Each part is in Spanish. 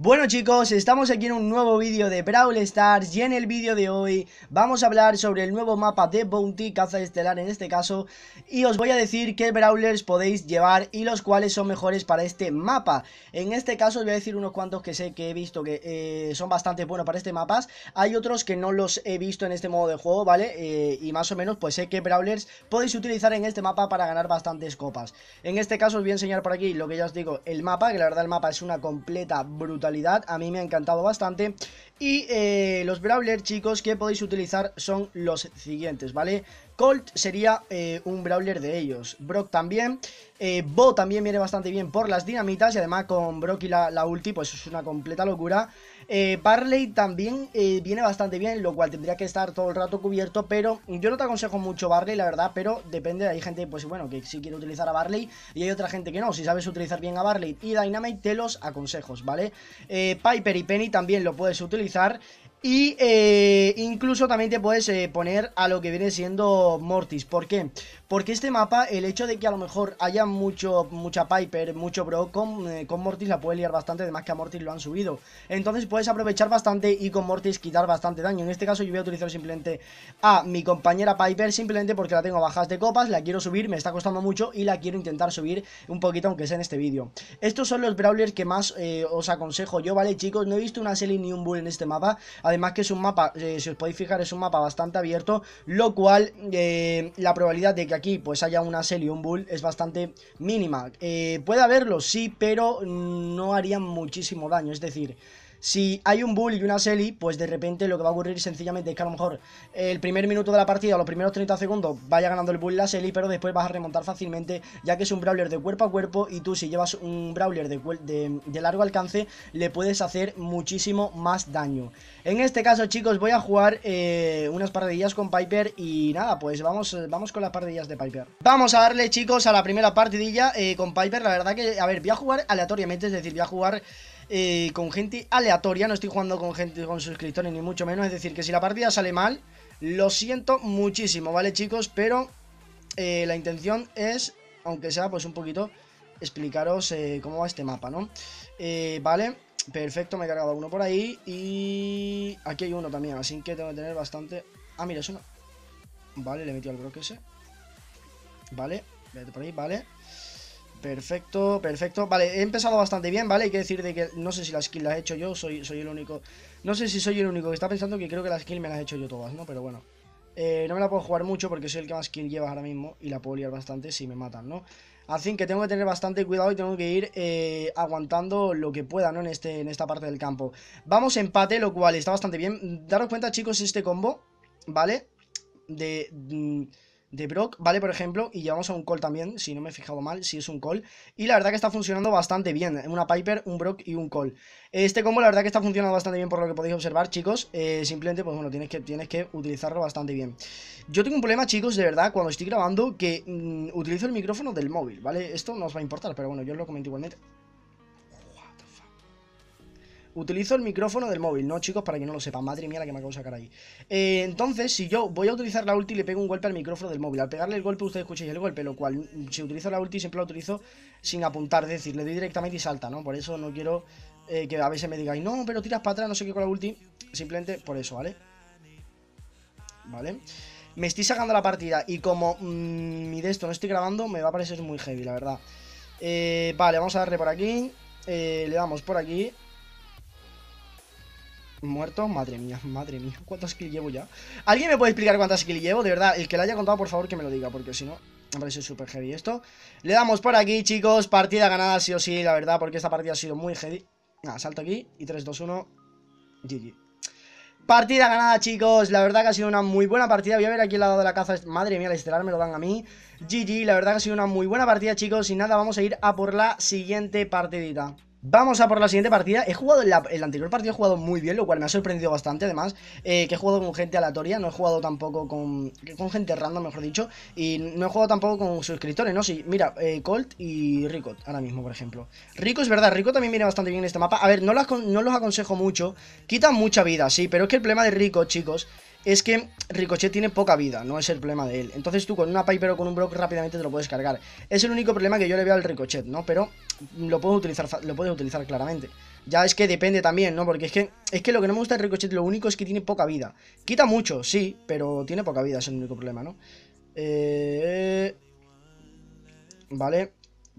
Bueno chicos, estamos aquí en un nuevo vídeo de Brawl Stars y en el vídeo de hoy vamos a hablar sobre el nuevo mapa de Bounty, caza estelar en este caso y os voy a decir qué Brawlers podéis llevar y los cuales son mejores para este mapa. En este caso os voy a decir unos cuantos que sé que he visto que eh, son bastante buenos para este mapa. Hay otros que no los he visto en este modo de juego, ¿vale? Eh, y más o menos pues sé qué Brawlers podéis utilizar en este mapa para ganar bastantes copas. En este caso os voy a enseñar por aquí lo que ya os digo, el mapa, que la verdad el mapa es una completa brutalidad a mí me ha encantado bastante. Y eh, los Brawler, chicos, que podéis utilizar son los siguientes, ¿vale? Colt sería eh, un Brawler de ellos. Brock también. Eh, Bo también viene bastante bien por las dinamitas. Y además con Brock y la, ulti, pues es una completa locura. Eh, Barley también viene bastante bien, lo cual tendría que estar todo el rato cubierto. Pero yo no te aconsejo mucho Barley, la verdad. Pero depende, hay gente, pues bueno, que sí quiere utilizar a Barley. Y hay otra gente que no. Si sabes utilizar bien a Barley y Dynamite, te los aconsejos, ¿vale? Piper y Penny también lo puedes utilizar. Y eh, incluso también te puedes eh, poner a lo que viene siendo Mortis. ¿Por qué? Porque este mapa, el hecho de que a lo mejor haya mucho, mucha Piper, mucho Bro, con, eh, con Mortis la puede liar bastante, además que a Mortis lo han subido. Entonces puedes aprovechar bastante y con Mortis quitar bastante daño. En este caso yo voy a utilizar simplemente a mi compañera Piper, simplemente porque la tengo bajas de copas, la quiero subir, me está costando mucho y la quiero intentar subir un poquito, aunque sea en este vídeo. Estos son los Brawlers que más os aconsejo yo, ¿vale chicos? No he visto una Selly ni un Bull en este mapa, Además que es un mapa, eh, si os podéis fijar, es un mapa bastante abierto, lo cual eh, la probabilidad de que aquí pues haya una Selly y un Bull es bastante mínima. Eh, puede haberlo, sí, pero no harían muchísimo daño, es decir... Si hay un Bull y una Selly, pues de repente lo que va a ocurrir sencillamente es que a lo mejor el primer minuto de la partida, los primeros 30 segundos, vaya ganando el Bull y la Selly, pero después vas a remontar fácilmente, ya que es un Brawler de cuerpo a cuerpo y tú si llevas un Brawler de, largo alcance, le puedes hacer muchísimo más daño. En este caso, chicos, voy a jugar eh, unas partidillas con Piper y nada, pues vamos, vamos con las partidillas de Piper. Vamos a darle, chicos, a la primera partidilla eh, con Piper. La verdad que, a ver, voy a jugar aleatoriamente, es decir, voy a jugar eh, con gente aleatoria, no estoy jugando con gente con suscriptores ni mucho menos, es decir, que si la partida sale mal, lo siento muchísimo, ¿vale chicos? Pero eh, la intención es, aunque sea pues un poquito, explicaros eh, cómo va este mapa, ¿no? vale, perfecto, me he cargado uno por ahí y aquí hay uno también, así que tengo que tener bastante... Ah, mira, es uno... Vale, le he metido al broque ese. Vale, vete por ahí, vale. Perfecto, perfecto. Vale, he empezado bastante bien, ¿vale? Hay que decir de que no sé si la skill la he hecho yo, soy, soy el único... No sé si soy el único que está pensando que creo que la skill me la he hecho yo todas, ¿no? Pero bueno. Eh, no me la puedo jugar mucho porque soy el que más skill lleva ahora mismo y la puedo liar bastante si me matan, ¿no? Así que tengo que tener bastante cuidado y tengo que ir eh, aguantando lo que pueda, ¿no? En, este, en esta parte del campo. Vamos empate, lo cual está bastante bien. Daros cuenta, chicos, este combo, ¿vale? De... Mm, de Brock, ¿vale? Por ejemplo, y llevamos a un call también, si no me he fijado mal, si es un call. Y la verdad que está funcionando bastante bien, una Piper, un Brock y un call. Este combo la verdad que está funcionando bastante bien por lo que podéis observar, chicos. Eh, simplemente, pues bueno, tienes que, tienes que utilizarlo bastante bien. Yo tengo un problema, chicos, de verdad, cuando estoy grabando, que mm, utilizo el micrófono del móvil, ¿vale? Esto no os va a importar, pero bueno, yo os lo comento igualmente. Utilizo el micrófono del móvil, ¿no, chicos? Para que no lo sepan. Madre mía la que me acabo de sacar ahí. Eh, entonces, si yo voy a utilizar la ulti le pego un golpe al micrófono del móvil. Al pegarle el golpe, ustedes escucháis el golpe. Lo cual, si utilizo la ulti, siempre la utilizo sin apuntar. Es decir, le doy directamente y salta, ¿no? Por eso no quiero eh, que a veces me digáis, no, pero tiras para atrás, no sé qué con la ulti. Simplemente por eso, ¿vale? Vale. Me estoy sacando la partida y como mm, mi de esto no estoy grabando, me va a parecer muy heavy, la verdad. Eh, vale, vamos a darle por aquí. le damos por aquí. Muerto, madre mía, madre mía ¿Cuántas kills llevo ya? ¿Alguien me puede explicar cuántas kills llevo? De verdad, el que la haya contado, por favor, que me lo diga Porque si no, me parece súper heavy esto. Le damos por aquí, chicos Partida ganada sí o sí, la verdad Porque esta partida ha sido muy heavy. Nada, salto aquí Y 3, 2, 1 GG. Partida ganada, chicos La verdad que ha sido una muy buena partida. Voy a ver aquí al lado de la caza Madre mía, el estelar me lo dan a mí. GG, la verdad que ha sido una muy buena partida, chicos Y nada, vamos a ir a por la siguiente partidita Vamos a por la siguiente partida. He jugado en la, anterior partido, he jugado muy bien, lo cual me ha sorprendido bastante. Además, eh, que he jugado con gente aleatoria, no he jugado tampoco con, con gente random, mejor dicho. Y no he jugado tampoco con suscriptores, ¿no? Sí, mira, eh, Colt y Rico, ahora mismo, por ejemplo. Rico es verdad, Rico también viene bastante bien en este mapa. A ver, no, no los aconsejo mucho. Quitan mucha vida, sí, pero es que el problema de Rico, chicos, es que Ricochet tiene poca vida, no es el problema de él. Entonces tú con una Piper o con un Brock rápidamente te lo puedes cargar. Es el único problema que yo le veo al Ricochet, ¿no? Pero lo puedo utilizar, lo puedes utilizar claramente. Ya es que depende también, ¿no? Porque es que, es que lo que no me gusta del Ricochet, lo único es que tiene poca vida. Quita mucho, sí, pero tiene poca vida, es el único problema, ¿no? Eh... Vale.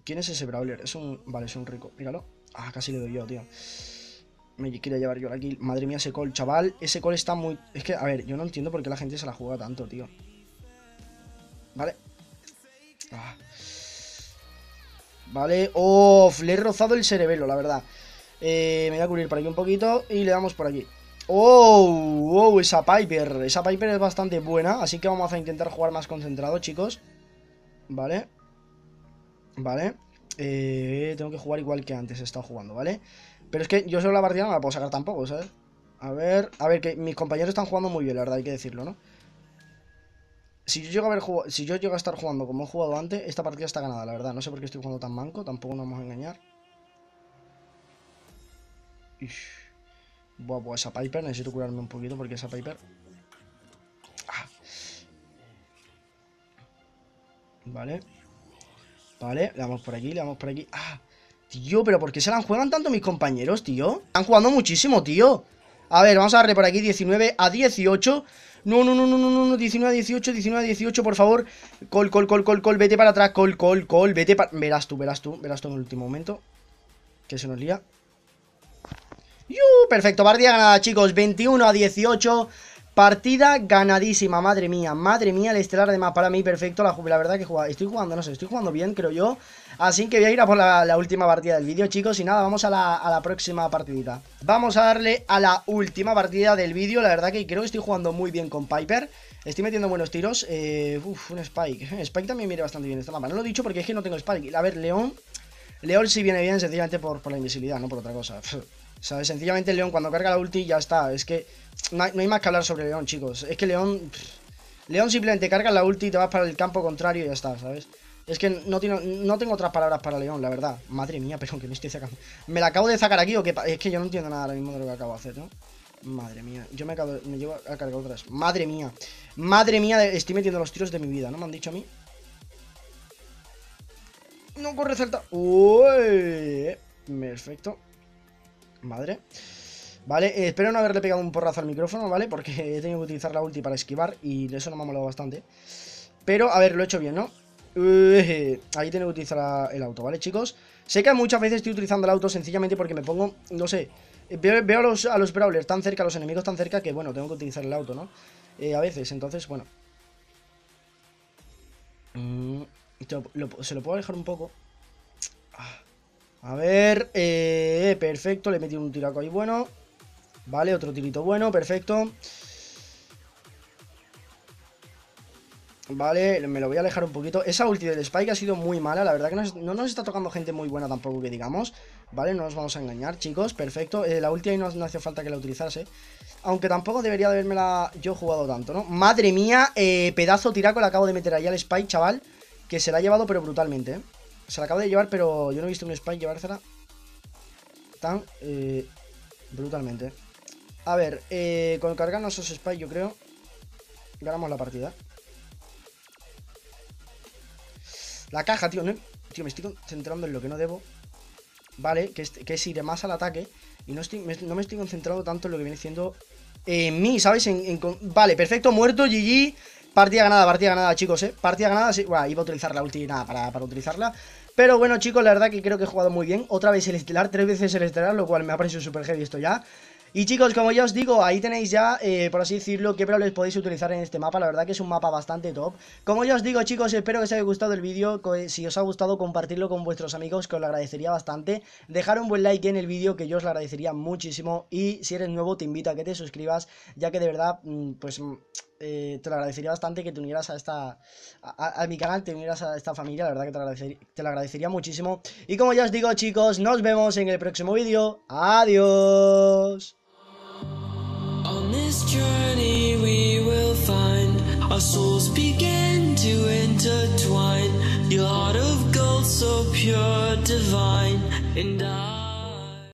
¿Quién es ese Brawler? Es un... Vale, es un rico. Míralo. Ah, casi le doy yo, tío. Me quiere llevar yo la kill. Madre mía, ese call, chaval. Ese call está muy... Es que, a ver, yo no entiendo por qué la gente se la juega tanto, tío. Vale. Ah. Vale. Oh, le he rozado el cerebelo, la verdad. Eh, me voy a cubrir por aquí un poquito y le damos por aquí. ¡Oh! ¡Oh! Esa Piper. Esa Piper es bastante buena, así que vamos a intentar jugar más concentrado, chicos. Vale. Vale. Eh, tengo que jugar igual que antes he estado jugando, ¿vale? Pero es que yo solo la partida no la puedo sacar tampoco, ¿sabes? A ver, a ver, que mis compañeros están jugando muy bien, la verdad, hay que decirlo, ¿no? Si yo llego a ver si yo llego a estar jugando como he jugado antes, esta partida está ganada, la verdad. No sé por qué estoy jugando tan manco, tampoco nos vamos a engañar. Buah, buah, esa Piper, necesito curarme un poquito porque esa Piper... Ah. Vale. Vale, le damos por aquí, le damos por aquí. ¡Ah! Tío, pero ¿por qué se la juegan tanto mis compañeros, tío? Están jugando muchísimo, tío. A ver, vamos a darle por aquí 19 a 18. No, no, no, no, no, no, 19 a 18, 19 a 18, por favor. Col, col, col, col, col, vete para atrás, col, col, col, vete para... Verás tú, verás tú, verás tú en el último momento. Que se nos lía. ¡Yu! Perfecto, partida ganada, chicos. 21 a 18. Partida ganadísima, madre mía, madre mía, el estelar de más para mí, perfecto, la, verdad que estoy jugando, no sé, estoy jugando bien, creo yo, así que voy a ir a por la, última partida del vídeo, chicos, y nada, vamos a la, próxima partidita. Vamos a darle a la última partida del vídeo, la verdad que creo que estoy jugando muy bien con Piper, estoy metiendo buenos tiros, eh, uff, un Spike, Spike también mira bastante bien esta mapa, no lo he dicho porque es que no tengo Spike, a ver, León, León sí viene bien sencillamente por, por la invisibilidad, no por otra cosa, sea, sencillamente León cuando carga la ulti ya está, es que no hay, más que hablar sobre León, chicos. Es que León... León simplemente carga la ulti te vas para el campo contrario y ya está, ¿sabes? Es que no, no tengo otras palabras para León, la verdad. Madre mía, pero que me estoy sacando. ¿Me la acabo de sacar aquí o qué? Es que yo no entiendo nada ahora mismo de lo que acabo de hacer, ¿no? Madre mía, yo me acabo me llevo a cargar otras. Madre mía, madre mía, estoy metiendo los tiros de mi vida, ¿no? Me han dicho a mí. No corre Celta. Uy, perfecto. Madre. Vale, eh, espero no haberle pegado un porrazo al micrófono, ¿vale? Porque he tenido que utilizar la ulti para esquivar y eso no me ha molado bastante. Pero, a ver, lo he hecho bien, ¿no? ahí tengo que utilizar el auto, ¿vale, chicos? Sé que muchas veces estoy utilizando el auto sencillamente porque me pongo, no sé, veo, a, los, a los brawlers tan cerca, a los enemigos tan cerca que, bueno, tengo que utilizar el auto, ¿no? Eh, a veces, entonces, bueno. Mm, se lo puedo alejar un poco. A ver, eh, perfecto, le he metido un tiraco ahí bueno. Vale, otro tirito bueno, perfecto. Vale, me lo voy a alejar un poquito Esa ulti del Spike ha sido muy mala La verdad que no, nos está tocando gente muy buena tampoco que digamos Vale, no nos vamos a engañar, chicos Perfecto, eh, la ulti ahí no, no hace falta que la utilizase Aunque tampoco debería de haberme yo jugado tanto, ¿no? Madre mía, eh, pedazo tiraco le acabo de meter ahí al Spike, chaval Que se la ha llevado pero brutalmente, ¿eh? Se la acabo de llevar, pero yo no he visto un Spike llevársela Tan, eh, brutalmente a ver, eh, con cargarnos esos spies yo creo Ganamos la partida La caja, tío, Tío, me estoy concentrando en lo que no debo Vale, que es, que es ir más al ataque Y no, estoy, no me estoy concentrando tanto en lo que viene siendo En mí, ¿sabes? vale, perfecto, muerto, GG Partida ganada, partida ganada, chicos, ¿eh? Partida ganada, sí, bueno, iba a utilizar la ulti, nada, para, para utilizarla Pero bueno, chicos, la verdad que creo que he jugado muy bien. Otra vez el estelar, tres veces el estelar, lo cual me ha parecido súper heavy esto ya. Y chicos, como ya os digo, ahí tenéis ya, eh, por así decirlo, qué brawlers podéis utilizar en este mapa. La verdad que es un mapa bastante top. Como ya os digo, chicos, espero que os haya gustado el vídeo. Si os ha gustado, compartirlo con vuestros amigos Que os lo agradecería bastante. Dejar un buen like en el vídeo, que yo os lo agradecería muchísimo. Y si eres nuevo, te invito a que te suscribas Ya que de verdad, mm, pues... Eh, te lo agradecería bastante que te unieras a esta a, mi canal, te unieras a esta familia, la verdad que te lo, agradecería, muchísimo. Y como ya os digo chicos, nos vemos en el próximo vídeo. Adiós. begin to intertwine.